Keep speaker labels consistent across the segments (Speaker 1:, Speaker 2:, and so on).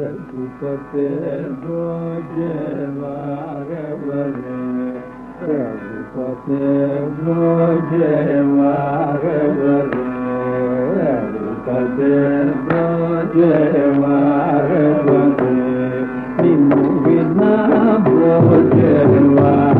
Speaker 1: रघुपते भोज वारवर रघुपते भोज वारवर रघुपते भोज वारवर निम्बिना भोज वार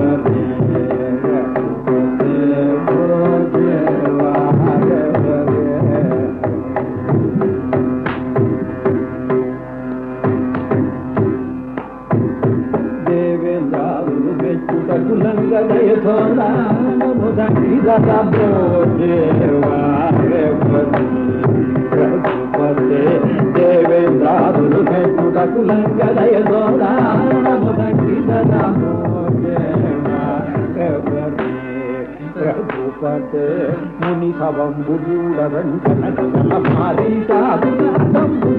Speaker 1: దేవే దేవేంద్రాదులు కుటకులంకదయ దోరాణముదీ దామో రఘుపతే ముని సవంబుడరంకనకల Marie కాదు దంబు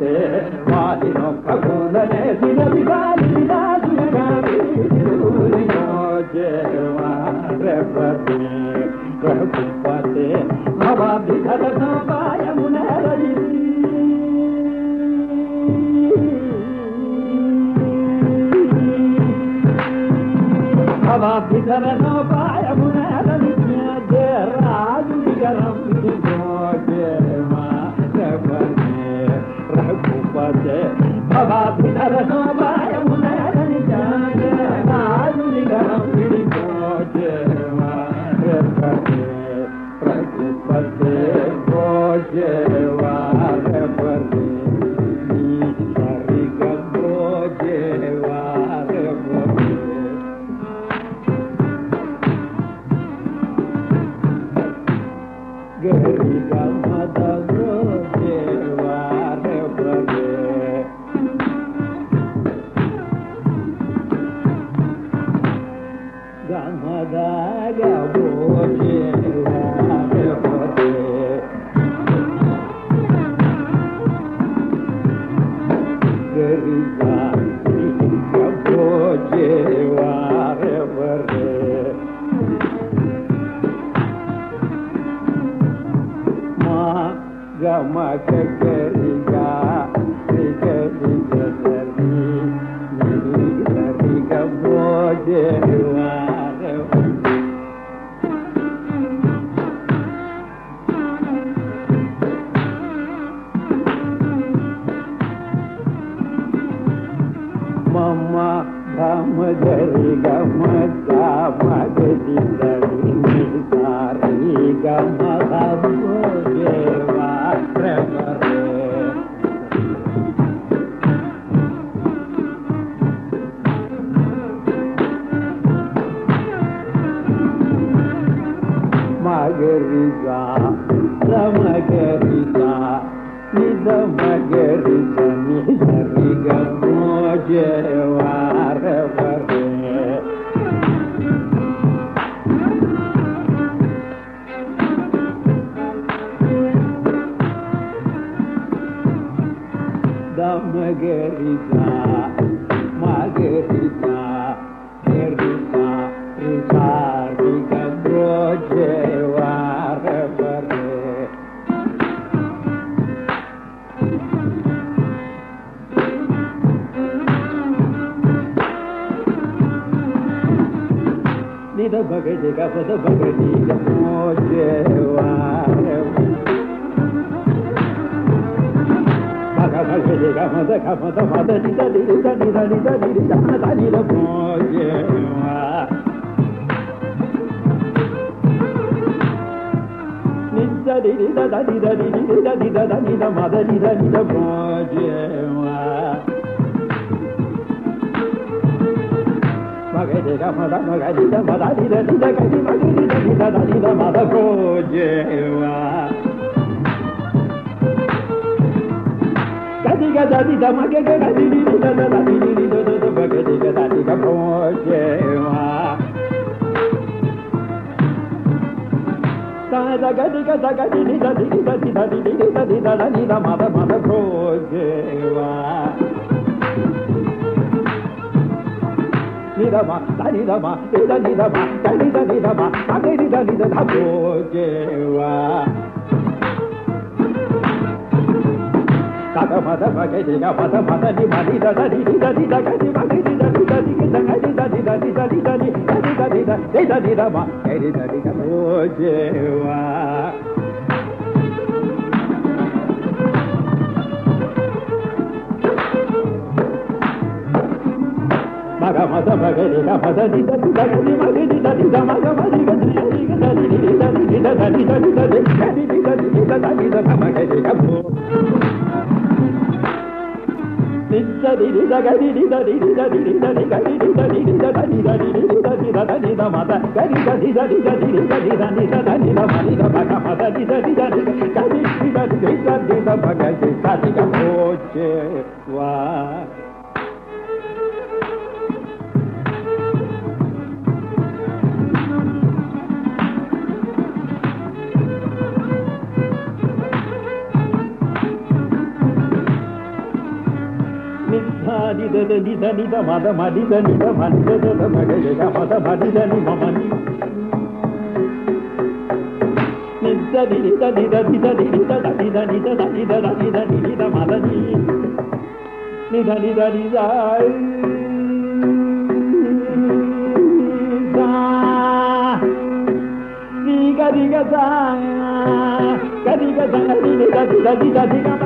Speaker 1: सेवा మద మద భోజేవా నిదమ దనిదమ నిద నిదమ దనిద నిదమ అగనిద నిద భోజేవా కథ మద భగజ పద మదని మని దది దది దగది మని దది దది దగది దది దది దది దది దది దది దది దది రమ దది దది ఓ దేవా మగ మద మగరి మదని దది దది మగది దది మగ మది గది దది దది దది దది దది దది దది దది దది దది దది దది దది Hoće va నిద నిద మద మదిద నిద మద మగజ మద మదిద ని మమని నిద నిద నిద నిద నిద నిద నిద నిద నిద నిద మదని నిద నిద నిద గరిగ గరిగ గరిగ గరిగ గరిగ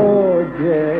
Speaker 1: Oh, yeah.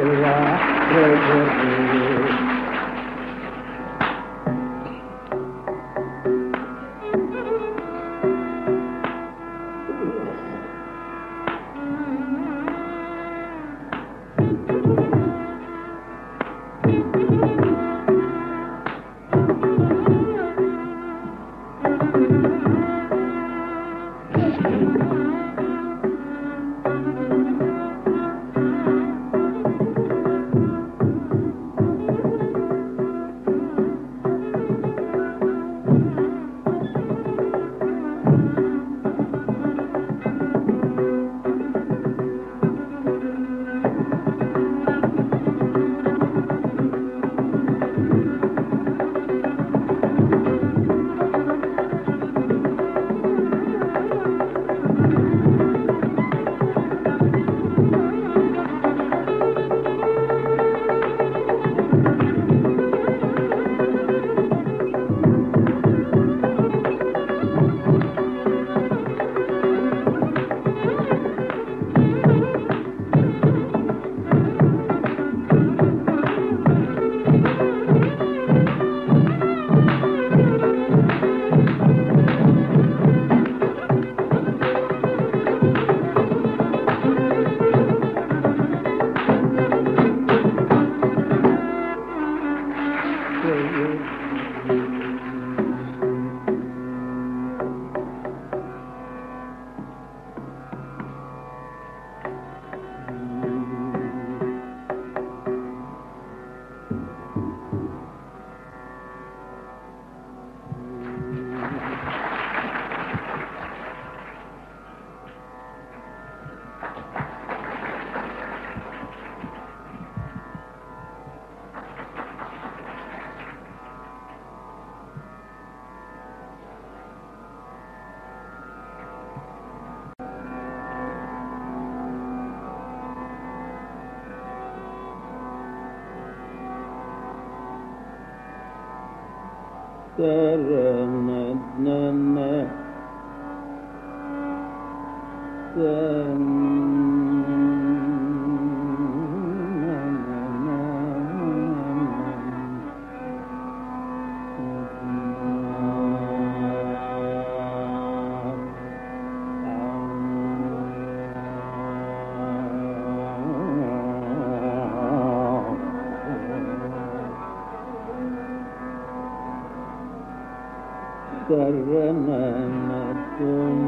Speaker 1: சர்வமத்தும்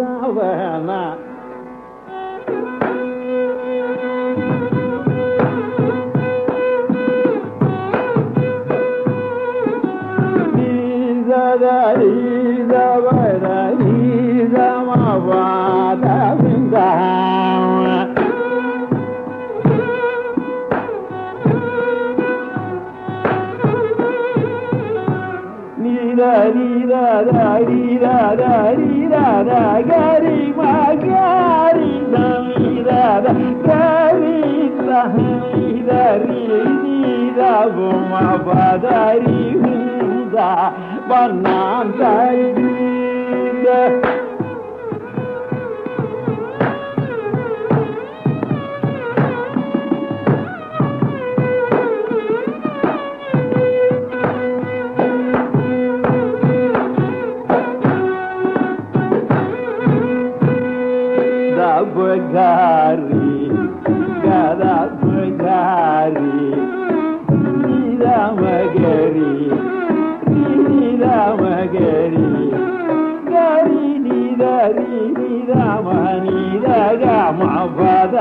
Speaker 1: ராவணா గరి మగరి సమీర గరి సమీరీ నీరవు మదరి హుందా బన్నా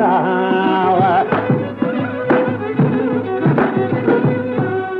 Speaker 1: Down.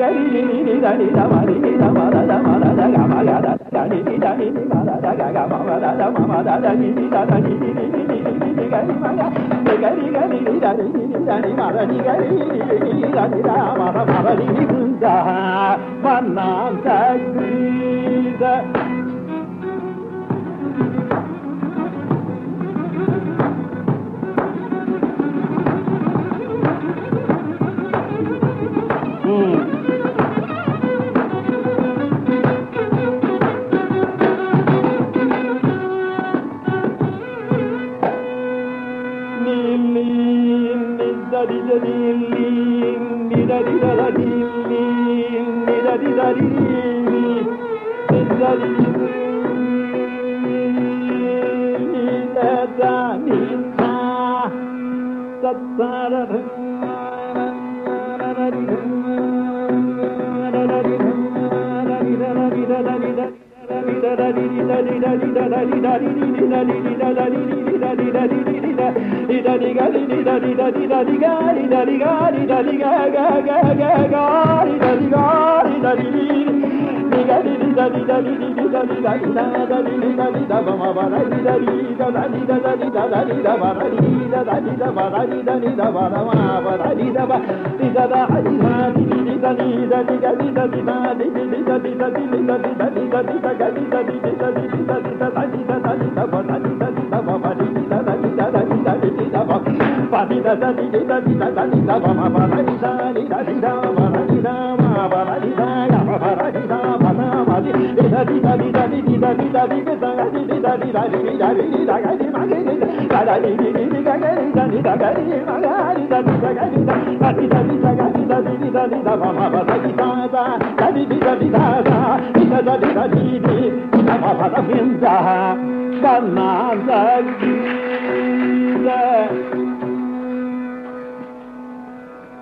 Speaker 1: గరి ని ని దని ద మరి ని ద మ ద ద మ ద ద గ మ గ ద ద ని ని ద ని ని మ ద ద గ గ మ మ ద ద మ మ ద ద ని ని ద ద ని ని ని ని ని ని ని గ ని మ గ ని గ ని గ ని ని ద ని ని ని ద ని మ ద ని గ ని ని ని ని ద ని ద మ ద మ ద ని ని ద వన్నాం తగ్రీద గారి దరి గారి దరి గారి దరి గారి దరి దరి దరి దరి
Speaker 2: దరి దరి
Speaker 1: దరి దరి దమ వరది దరి దరి దరి దరి దమ వరది దరి దమ వరది దరి దమ వరది దమ ది దద హరి హాని ది దరి దరి గది దరి నాది ది దరి దరి ది దరి దరి దరి దరి దరి ది దరి ది దరి దరి దరి దమ వరది దమ వరది దరి దరి దరి దరి దమ పది దది దది దది దమ పరది దాని దది దమ పరది దమ పరది దాడ పరది దమ పరది దది దది దది దది దది దది దది దది దది దది మగరి దది దది గగరి దది దగరి మగరి దది దగరి దది దది దగరి దది దది దమ పరది దాదా దది దది దాదా దది దది దది దమ పరది దా కన్నా దగి దా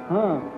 Speaker 1: Huh.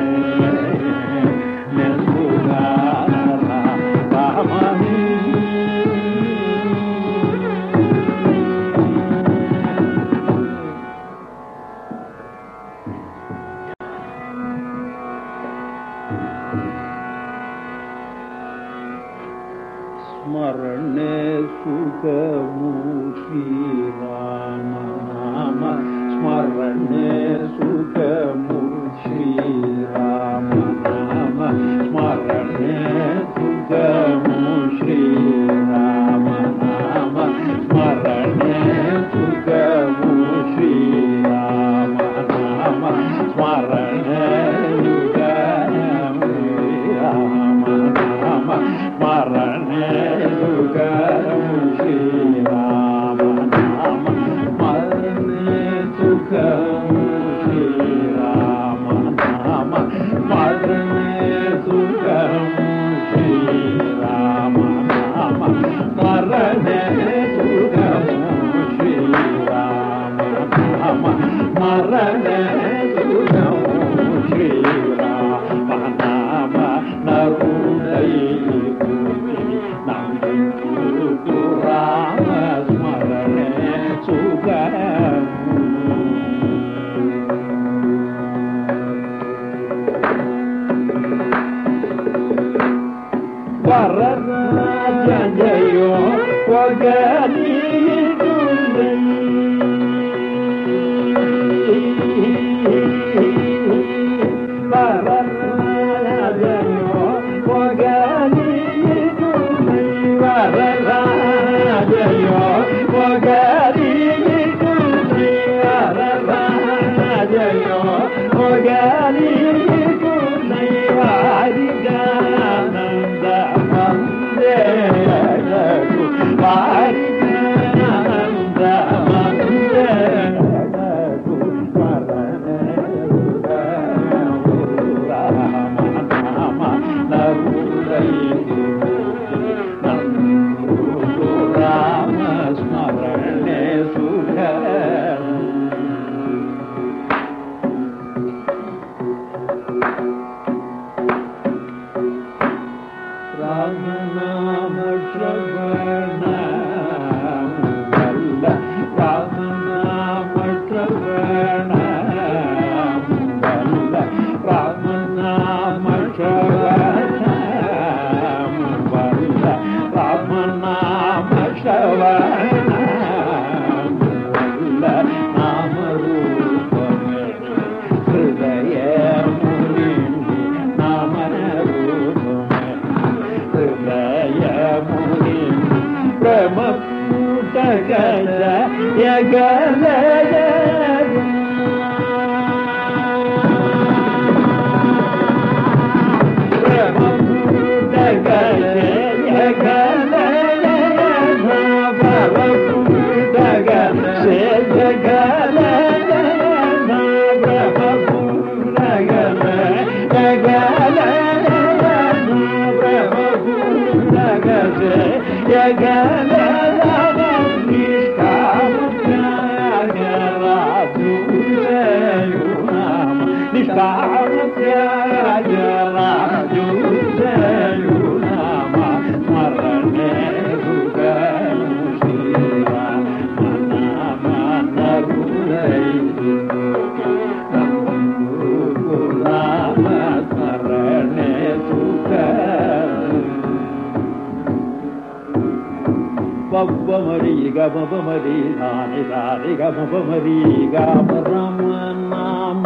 Speaker 1: పవ్వమరి గమపమరి దాని దాని గమపమరి గమ రమ నామ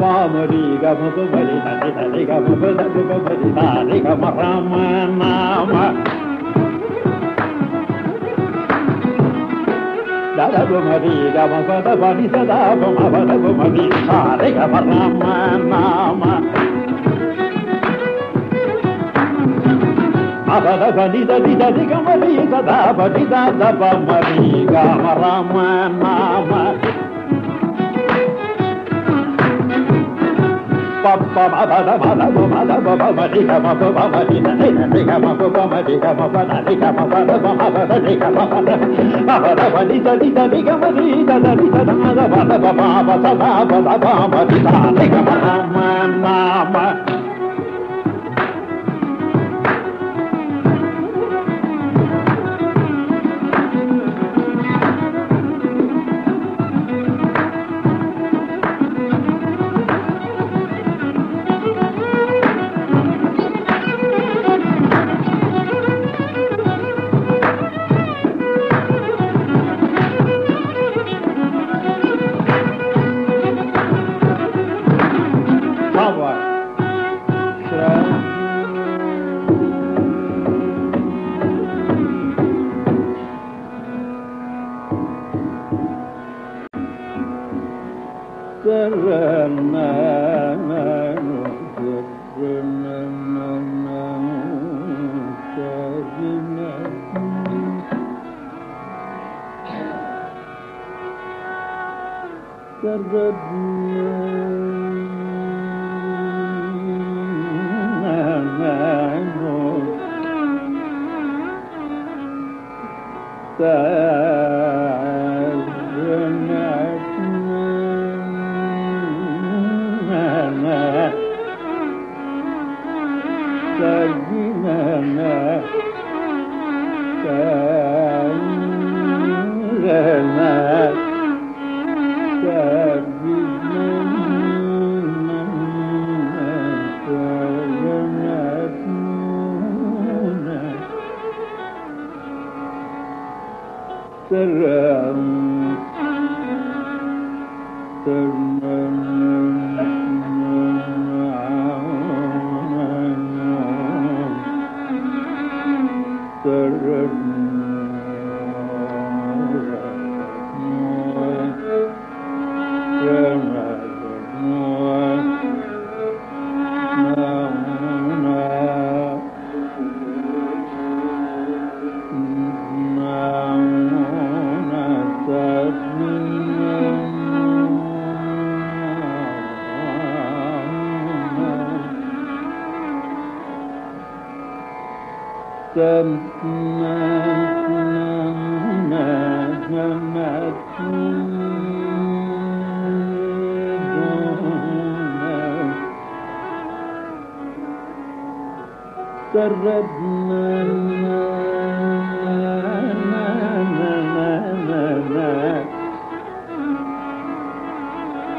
Speaker 1: పామరి గమపమరి దని దని గమప గమపమరి దాని గమ రమ నామ దదగుమరి గమ పద పని సదా పమ పదగుమరి సారి గమ రమ నామ అబద బని దది దది గమరి సదా బడి దద బమరి గమ రమ నామ పప్ప మద మద మద బమ మరి గమ బమ మరి నది నది గమ బమ మరి గమ పద ని గమ పద బమ పద ని గమ పద అబద బని దది దది గమరి దది దద మద పద బమ పద పద బమ మరి సారి గమ రమ నామ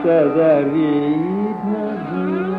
Speaker 1: تذرين به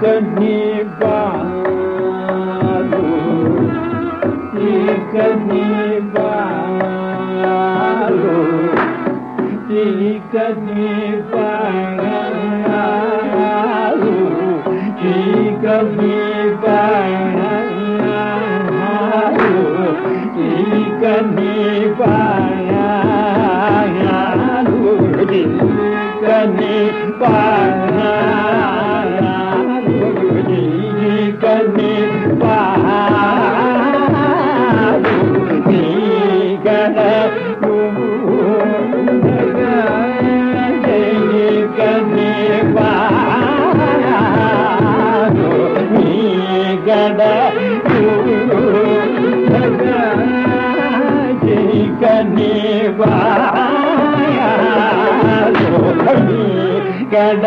Speaker 1: ڪڏهن پايا ئي ڪڏهن پايا ئي ڪڏهن پايون ئي ڪڏهن پايا கட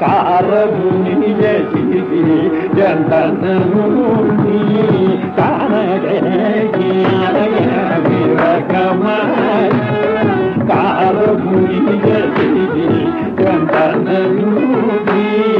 Speaker 1: కారముని జసి జంతనూని కనకేయ విరగమాయ కారముని జసి ملوبي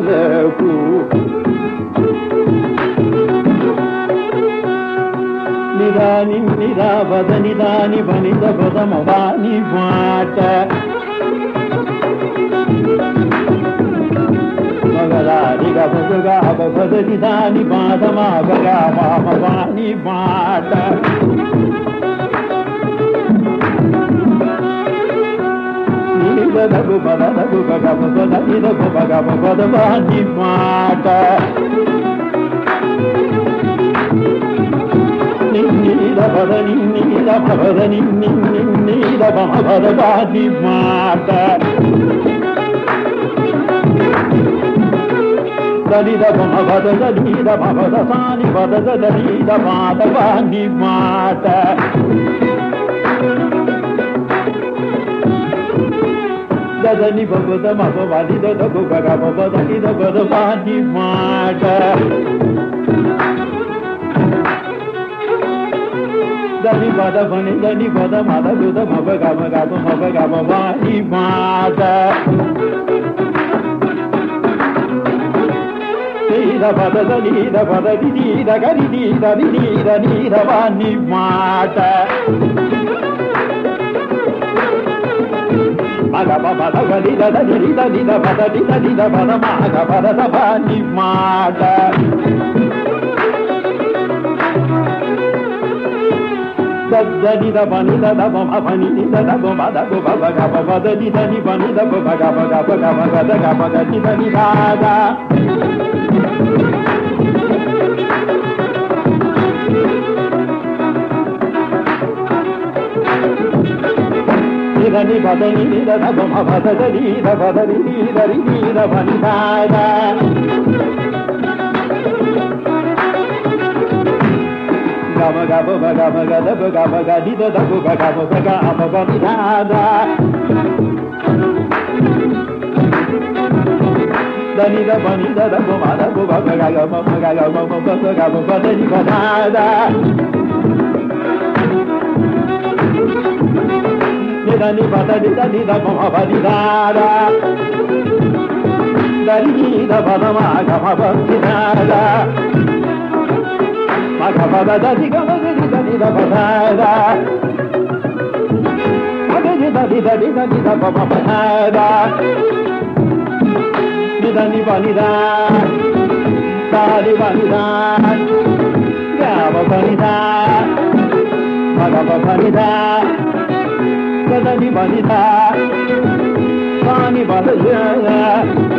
Speaker 1: మాటలకు నిదగు పదవాని మాట నిన్నీల పద నిన్నీల పద నిన్ని నిన్నీల పమ మాట దళిత పమ పద దళిత పద సాని పద దళిత మాధవాని మాట దని బబద మబ వది దద గుగ గబ బదని దబద వాది మాట దని బద బని దని బద మద గుద మబ గమ గమ మబ గమ వాని మాట నీద పద నీద పద నీద గరి నీద నీద నీద వాణి మాట మగ పద గది దద నిరి దని ద పద ని దని ద పద మగ పద ద వాణి మాట దద్దని ద పని ద ద బమ పని ని ద ద బమ ద బ బ గ బ బ ద ని ద ని పని ద బ బ గ బ గ బ గ బ గ ద గ బ గ ని ద ని ద ద నిదని పదని నిద బమ పద ద ని ద పద ని ని ద రి ని ద పని ద ద గమ గమ గమ గమ గమ గమ గ గమ గ అమ బ ని దని ద బని ద ద బ మ ద బ బ గ గ గ మ మ గ గ మ మ బ బ గ మ బ ద ని బ ద ద ని ద ని బ ద ని ద ని ద బ మ బ ని ద ద ద ని ని కదని బ కాని మ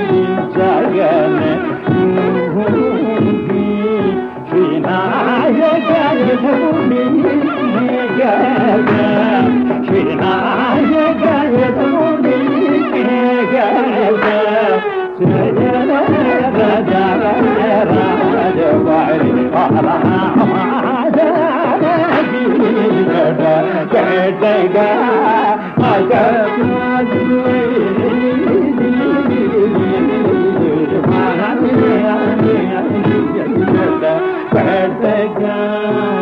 Speaker 1: ద ద ద ద ద ని ద ద మ ద ద ద ని ద ని ద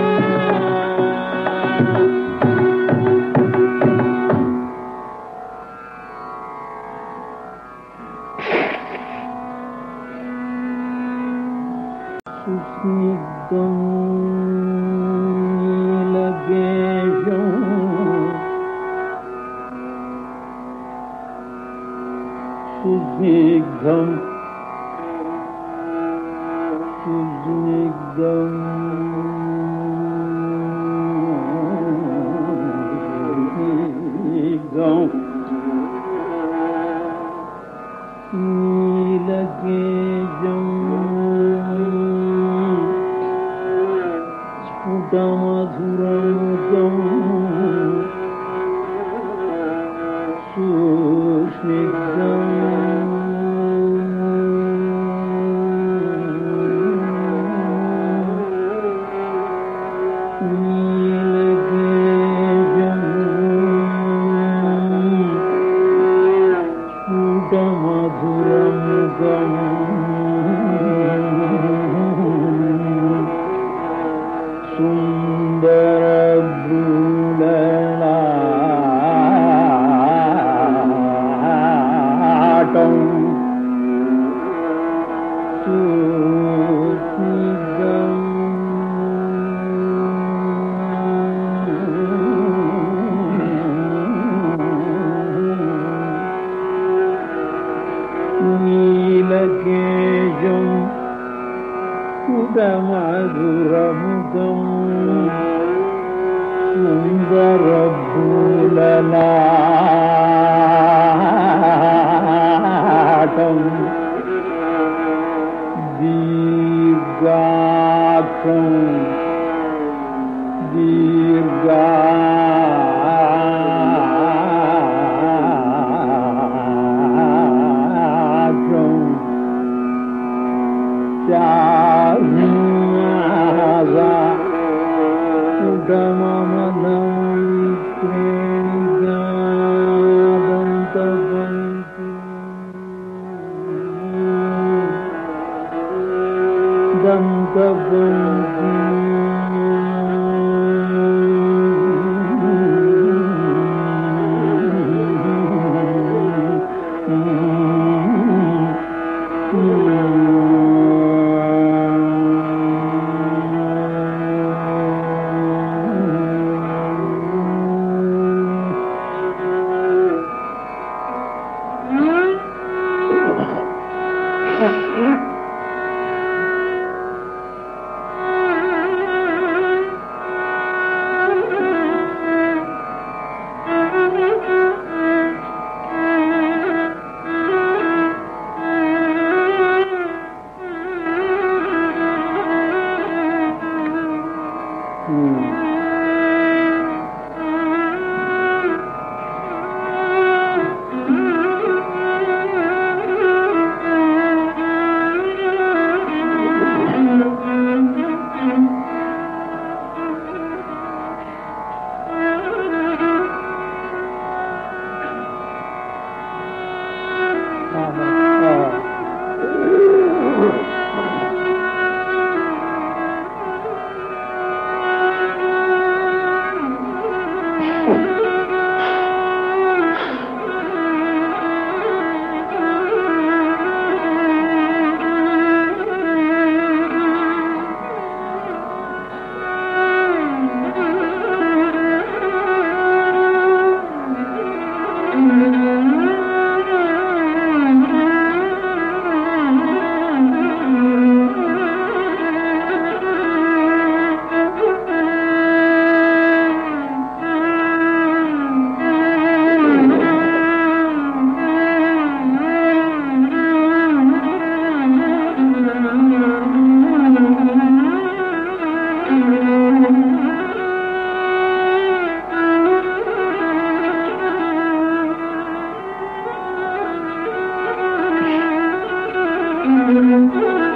Speaker 1: Thank you.